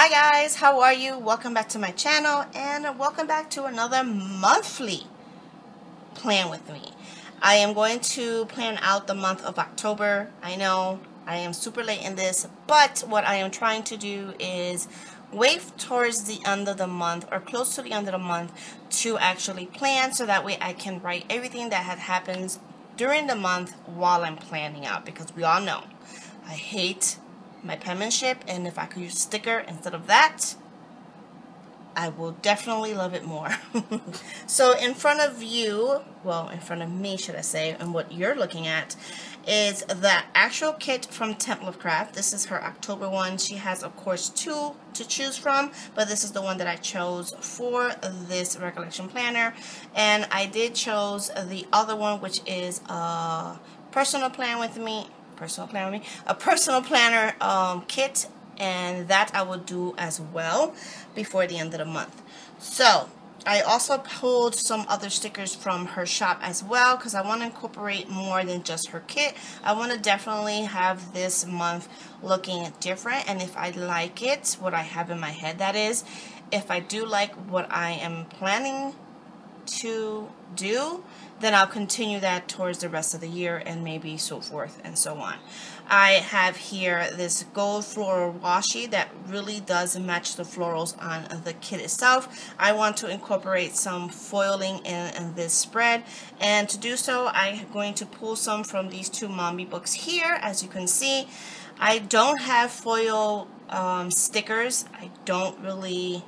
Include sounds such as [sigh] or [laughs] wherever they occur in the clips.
Hi guys, how are you? Welcome back to my channel and welcome back to another monthly plan with me. I am going to plan out the month of October. I know I am super late in this, but what I am trying to do is wait towards the end of the month or close to the end of the month to actually plan so that way I can write everything that had happens during the month while I'm planning out because we all know I hate my penmanship and if I could use sticker instead of that I will definitely love it more. [laughs] so in front of you, well in front of me should I say, and what you're looking at is the actual kit from Temp Loves Craft. This is her October one. She has of course two to choose from, but this is the one that I chose for this recollection planner. And I did chose the other one which is a personal plan with me personal planner me, a personal planner um, kit and that I will do as well before the end of the month. So I also pulled some other stickers from her shop as well because I want to incorporate more than just her kit. I want to definitely have this month looking different and if I like it, what I have in my head that is, if I do like what I am planning to do, then I'll continue that towards the rest of the year and maybe so forth and so on. I have here this gold floral washi that really does match the florals on the kit itself. I want to incorporate some foiling in, in this spread and to do so I'm going to pull some from these two Mambi books here as you can see. I don't have foil um, stickers. I don't really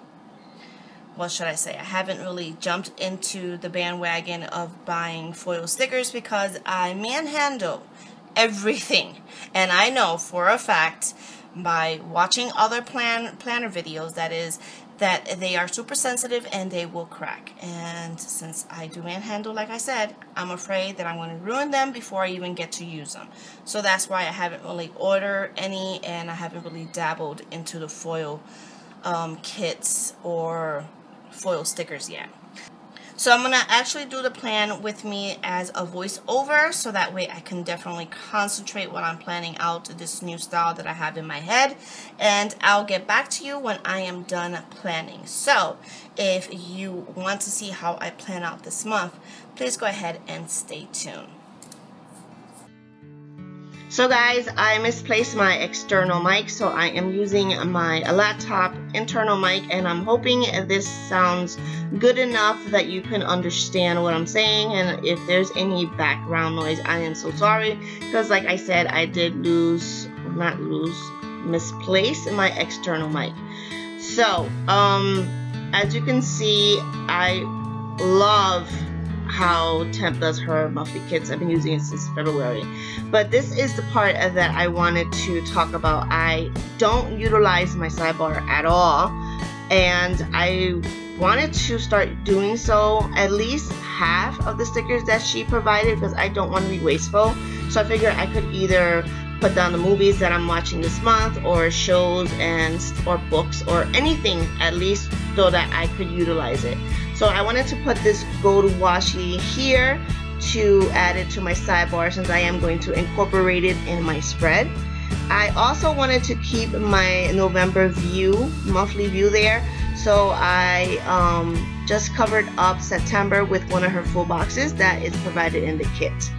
what should I say, I haven't really jumped into the bandwagon of buying foil stickers because I manhandle everything. [laughs] And I know for a fact by watching other plan planner videos that is that they are super sensitive and they will crack. And since I do manhandle, like I said, I'm afraid that I'm going to ruin them before I even get to use them. So that's why I haven't really ordered any and I haven't really dabbled into the foil um, kits or foil stickers yet. So I'm going to actually do the plan with me as a voiceover so that way I can definitely concentrate when I'm planning out this new style that I have in my head. And I'll get back to you when I am done planning. So if you want to see how I plan out this month, please go ahead and stay tuned. So guys, I misplaced my external mic, so I am using my laptop internal mic, and I'm hoping this sounds good enough that you can understand what I'm saying, and if there's any background noise, I am so sorry, because like I said, I did lose, not lose, misplace my external mic. So, um, as you can see, I love how Temp does her monthly kits. I've been using it since February. But this is the part that I wanted to talk about. I don't utilize my sidebar at all. And I wanted to start doing so at least half of the stickers that she provided because I don't want to be wasteful. So I figured I could either put down the movies that I'm watching this month or shows and or books or anything at least so that I could utilize it. So I wanted to put this gold washi here to add it to my sidebar since I am going to incorporate it in my spread. I also wanted to keep my November view, monthly view there. So I um, just covered up September with one of her full boxes that is provided in the kit.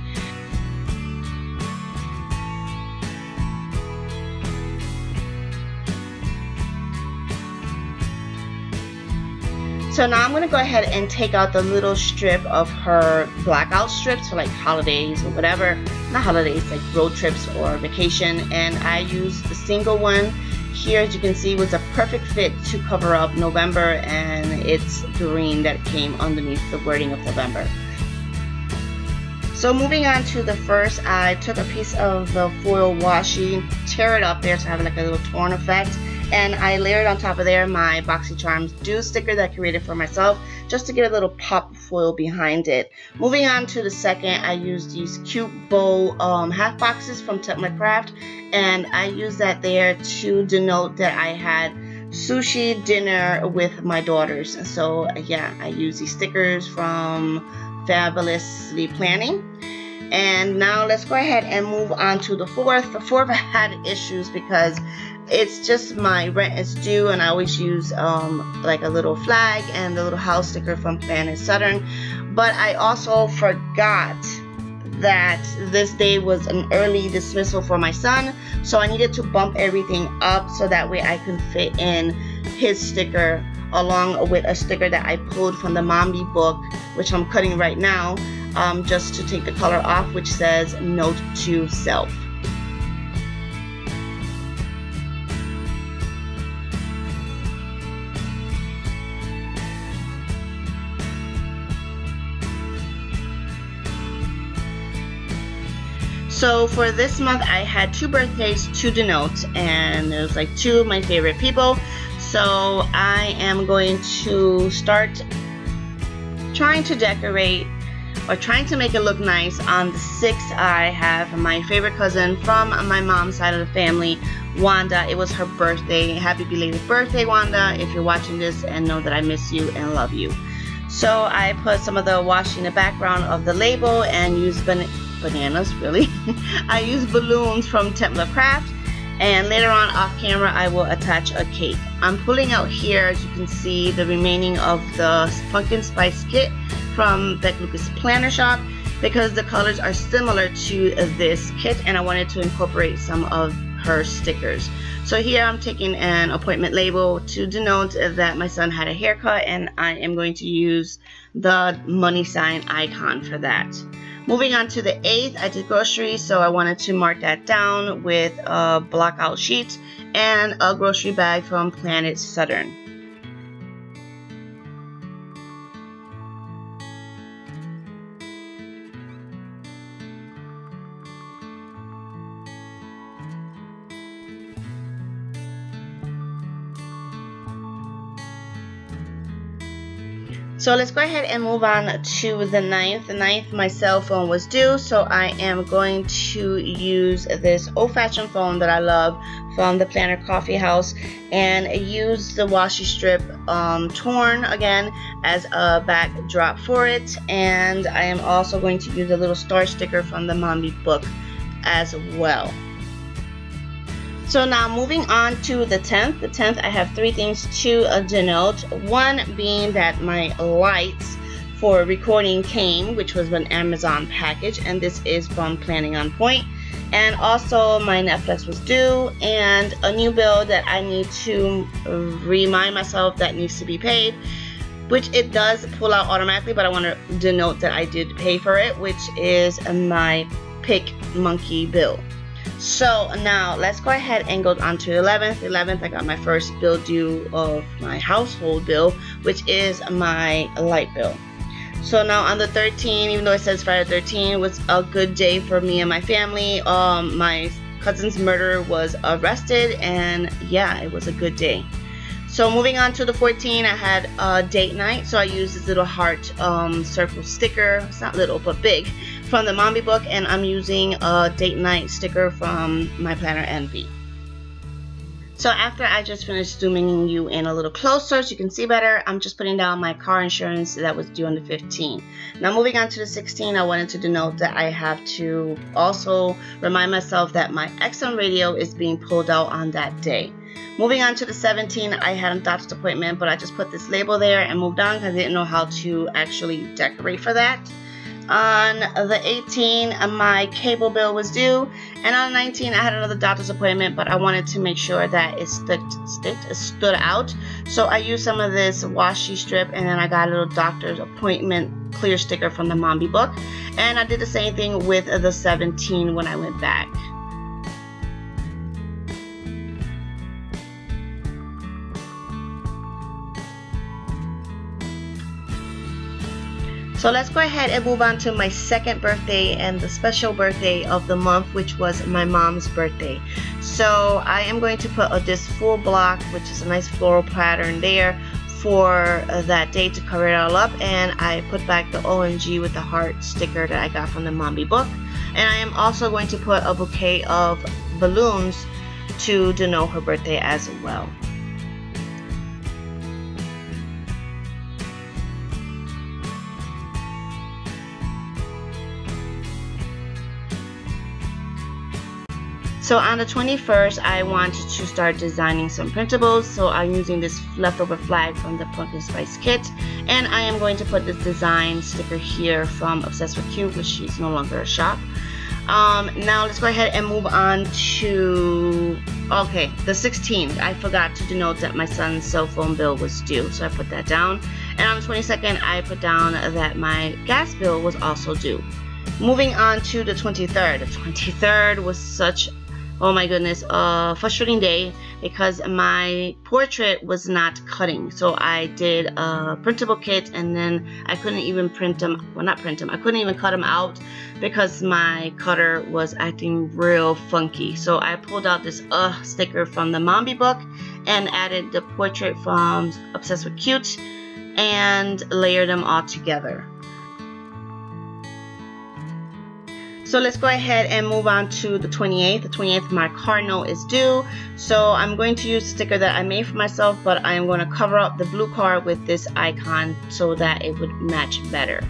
So now I'm going to go ahead and take out the little strip of her blackout strips for like holidays or whatever. Not holidays, like road trips or vacation. And I used the single one here, as you can see, was a perfect fit to cover up November and it's green that came underneath the wording of November. So moving on to the first, I took a piece of the foil washi, tear it up there to have like a little torn effect and I layered on top of there my BoxyCharms Due sticker that I created for myself just to get a little pop foil behind it. Moving on to the second, I used these cute bow um, half boxes from of Craft and I used that there to denote that I had sushi dinner with my daughters. So yeah, I use these stickers from Fabulously Planning. And now let's go ahead and move on to the fourth. The fourth I [laughs] had issues because it's just my rent is due and I always use um, like a little flag and the little house sticker from Plan It Southern. But I also forgot that this day was an early dismissal for my son so I needed to bump everything up so that way I can fit in his sticker along with a sticker that I pulled from the Mambi book which I'm cutting right now um, just to take the color off which says note to self So for this month, I had two birthdays to denote, and it was like two of my favorite people. So I am going to start trying to decorate or trying to make it look nice. On the 6th, I have my favorite cousin from my mom's side of the family, Wanda. It was her birthday. Happy belated birthday, Wanda, if you're watching this and know that I miss you and love you. So I put some of the washi in the background of the label and used bananas really. [laughs] I use balloons from Temp Loves Craft and later on off camera I will attach a cake. I'm pulling out here as you can see the remaining of the pumpkin spice kit from Bec Lukas Planner Shop because the colors are similar to this kit and I wanted to incorporate some of her stickers. So here I'm taking an appointment label to denote that my son had a haircut and I am going to use the money sign icon for that. Moving on to the 8th, I did groceries, so I wanted to mark that down with a blockout sheet and a grocery bag from Plan It Southern. So let's go ahead and move on to the ninth. The ninth, my cell phone was due, so I am going to use this old-fashioned phone that I love from the Planner Coffee House and use the washi strip um, torn again as a backdrop for it. And I am also going to use a little star sticker from the Mambi book as well. So now moving on to the 10th. The 10th, I have three things to uh, denote. One being that my lights for recording came, which was an Amazon package, and this is from Planning on Point. And also my Netflix was due, and a new bill that I need to remind myself that needs to be paid which it does pull out automatically, but I want to denote that I did pay for it, which is my PicMonkey bill. So now let's go ahead and go on to 11th. 11th, I got my first bill due of my household bill, which is my light bill. So now on the 13th, even though it says Friday 13, was a good day for me and my family. Um, my cousin's murderer was arrested, and yeah, it was a good day. So moving on to the 14, I had a date night. So I used this little heart um, circle sticker. It's not little, but big from the Mambi book and I'm using a date night sticker from my planner Envy. So after I just finished zooming you in a little closer so you can see better, I'm just putting down my car insurance that was due on the 15th. Now moving on to the 16th, I wanted to denote that I have to also remind myself that my XM radio is being pulled out on that day. Moving on to the 17th, I had a doctor's appointment, but I just put this label there and moved on because I didn't know how to actually decorate for that. On the 18, uh, my cable bill was due, and on the 19th, I had another doctor's appointment, but I wanted to make sure that it stood, stood, stood out. So I used some of this washi strip, and then I got a little doctor's appointment clear sticker from the Mambi book. And I did the same thing with the 17 when I went back. So let's go ahead and move on to my second birthday and the special birthday of the month, which was my mom's birthday. So I am going to put a, this full block, which is a nice floral pattern there for uh, that day to cover it all up. And I put back the OMG with the heart sticker that I got from the Mambi book. And I am also going to put a bouquet of balloons to denote her birthday as well. So on the 21st, I wanted to start designing some printables. So I'm using this leftover flag from the Pumpkin Spice kit. And I am going to put this design sticker here from Obsessed with Cute, which is no longer a shop. Um, now let's go ahead and move on to, okay, the 16th. I forgot to denote that my son's cell phone bill was due, so I put that down. And on the 22nd, I put down that my gas bill was also due. Moving on to the 23rd. The 23rd was such oh my goodness, a frustrating day because my portrait was not cutting. So I did a printable kit and then I couldn't even print them, well not print them, I couldn't even cut them out because my cutter was acting real funky. So I pulled out this uh sticker from the Mambi book and added the portrait from Obsessed with Cute and layered them all together. So let's go ahead and move on to the 28th. The 28th, my car note is due. So I'm going to use a sticker that I made for myself, but I'm going to cover up the blue car with this icon so that it would match better.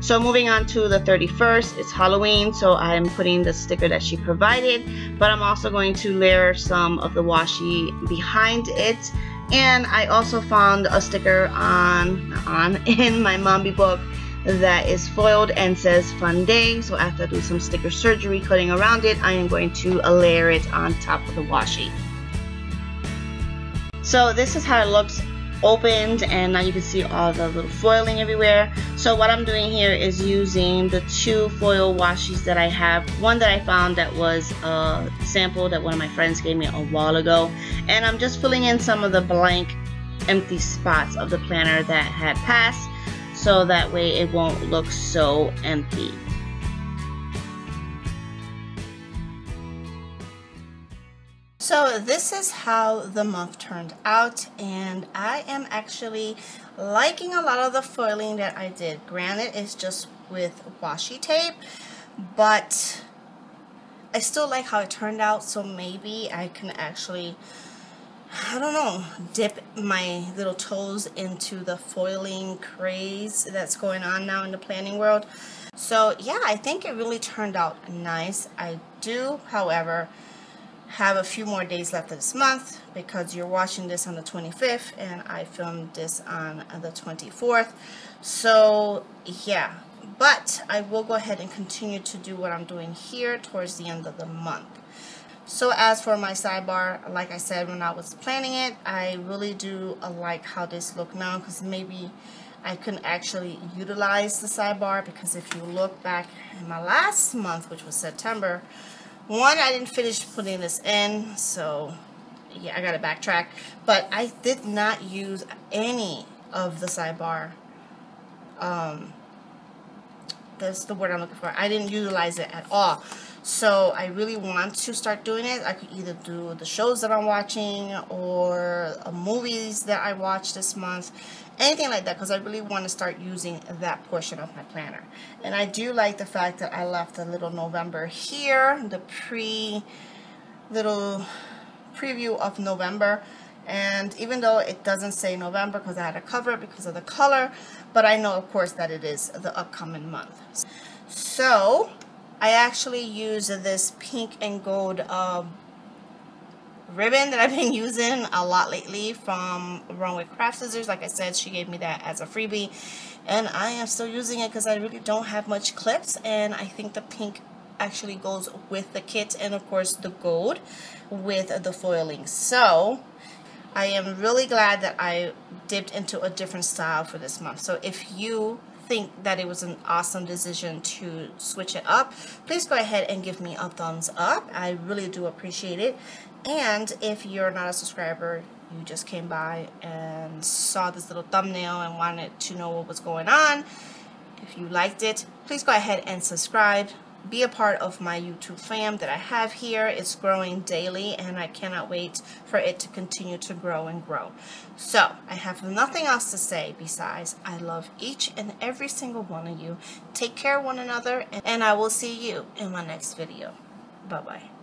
So moving on to the 31st, it's Halloween, so I'm putting the sticker that she provided, but I'm also going to layer some of the washi behind it. And I also found a sticker on, on [laughs] in my Mambi book that is foiled and says fun day. So after I do some sticker surgery cutting around it I am going to layer it on top of the washi. So this is how it looks opened and now you can see all the little foiling everywhere. So what I'm doing here is using the two foil washis that I have. One that I found that was a sample that one of my friends gave me a while ago. And I'm just filling in some of the blank empty spots of the planner that had passed so that way it won't look so empty. So this is how the month turned out and I am actually liking a lot of the foiling that I did. Granted, it's just with washi tape, but I still like how it turned out so maybe I can actually I don't know, dip my little toes into the foiling craze that's going on now in the planning world. So yeah, I think it really turned out nice. I do, however, have a few more days left of this month because you're watching this on the 25th and I filmed this on the 24th. So yeah, but I will go ahead and continue to do what I'm doing here towards the end of the month. So as for my sidebar, like I said when I was planning it, I really do like how this look now because maybe I couldn't actually utilize the sidebar because if you look back in my last month, which was September, one, I didn't finish putting this in, so yeah, I got to backtrack. But I did not use any of the sidebar. Um, that's the word I'm looking for. I didn't utilize it at all. So I really want to start doing it. I could either do the shows that I'm watching or uh, movies that I watched this month. Anything like that because I really want to start using that portion of my planner. And I do like the fact that I left a little November here. The pre little preview of November and even though it doesn't say November because I had to cover it because of the color but I know of course that it is the upcoming month so I actually use this pink and gold uh, ribbon that I've been [laughs] using a lot lately from Run With Craft Scissors. Like I said, she gave me that as a freebie. And I am still using it because I really don't have much clips. And I think the pink actually goes with the kit. And of course the gold with the foiling. So I am really glad that I dipped into a different style for this month. So if you think that it was an awesome decision to switch it up, please go ahead and give me a thumbs up. I really do appreciate it. And if you're not a subscriber, you just came by and saw this little thumbnail and wanted to know what was going on, if you liked it, please go ahead and subscribe be a part of my YouTube fam that I have here. It's growing daily and I cannot wait for it to continue to grow and grow. So I have nothing else to say besides I love each and every single one of you. Take care of one another and I will see you in my next video. Bye-bye.